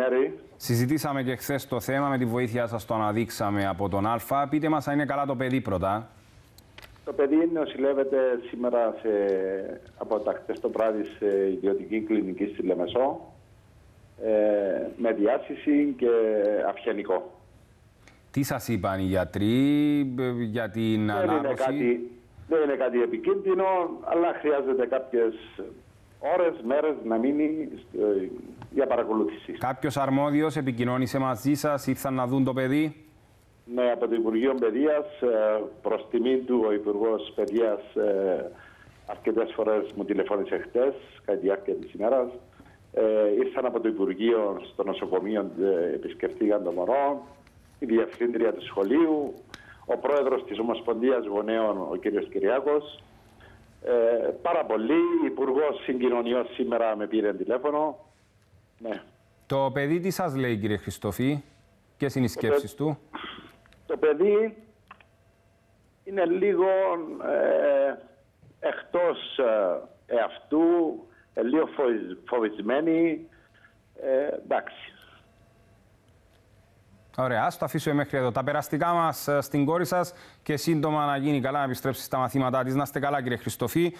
μεσημέρι. Συζητήσαμε και χθες το θέμα, με τη βοήθεια σας το αναδείξαμε από τον Α. Πείτε μας αν είναι καλά το παιδί πρώτα. Το παιδί νοσηλεύεται σήμερα σε, από τα χτες το βράδυ σε ιδιωτική κλινική στη Λεμεσό ε, με διάσηση και αυγενικό. Τι σας είπαν οι γιατροί ε, για την δεν ανάρρωση; Είναι κάτι, δεν είναι κάτι επικίνδυνο, αλλά χρειάζεται κάποιες ώρες, μέρες να μείνει ε, για παρακολούθηση. Κάποιος αρμόδιος επικοινώνησε μαζί σας, ήρθαν να δουν το παιδί; Ναι, από το Υπουργείο Παιδείας, ε, προς τιμή του ο Υπουργός Παιδείας αρκετές φορές μου τηλεφώνησε χτες, κατά τη διάρκεια της ημέρας. Ε, ήρθαν από το Υπουργείο στο νοσοκομείο, ε, επισκεφτήκαν το μωρό, η διευθύντρια του σχολείου, ο πρόεδρος της Ομοσπονδίας Γονέων, ο κ. Κυριάκος. Ε, πάρα πολύ. Υπουργός Συγκοινωνιών σήμερα με πήρε τηλέφωνο. Ναι. Το παιδί τι σας λέει κύριε Χριστοφή, ποιες είναι οι σκέψεις του; Το παιδί είναι λίγο ε, εκτός ε, εαυτού, ε, λίγο φοβισμένη. Ε, εντάξει. Ωραία, ας το αφήσουμε μέχρι εδώ. Τα περαστικά μας στην κόρη σας και σύντομα να γίνει καλά να επιστρέψεις στα μαθήματά της. Να είστε καλά κύριε Χριστοφή.